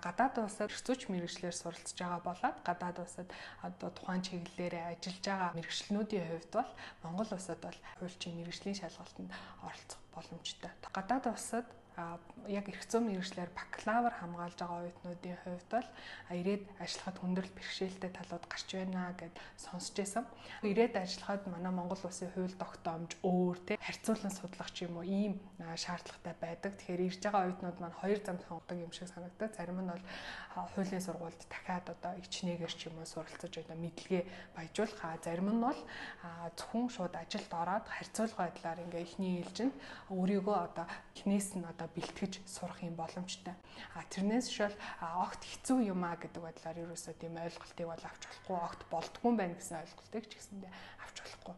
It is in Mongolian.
Гадаад улсад эрхцүүч мэрэгчлэр суралцж байгаа болоод гадаад улсад одоо тухайн чиглэлээр ажиллаж байгаа мэрэгчлэнүүдийн хувьд бол Монгол улсад бол хуульчийн мэрэгжлийн шалгалтанд оролцох боломжтой. Гадаад улсад яг эрх зүйн мэрэгчлэр бакалавр хамгаалж байгаа оюутнуудын хувьд бол ирээд ажиллахад хүндрэл бэрхшээлтэй талууд гарч байна гэд сонсч байсан. Ирээд ажиллахад манай Монгол улсын хууль тогтоомж өөр те харьцуулан судлах ч юм уу ийм шаардлагатай байдаг. Тэгэхээр ирж байгаа оюутнууд маань хоёр зам сонгодог юм шиг санагдаад зарим нь бол хуулийн сургуульд дахиад одоо ичнэгээр ч юм уу суралцаж одоо мэдлэгээ баяжуулах. Зарим нь бол зөвхөн шууд ажилд ороод харьцуулгын байдлаар ингээ ихний ээлжинд өөрийгөө одоо эхнээс нь одоо одоо бэлтгэж сурах юм боломжтой. А тэрнээс шал огт хэцүү юм а гэдэг байдлаар ерөөсөө тийм ойлголтыг бол авч болохгүй огт болдгүй юм байна гэсэн ойлголтыг ч гэсэндээ авч болохгүй.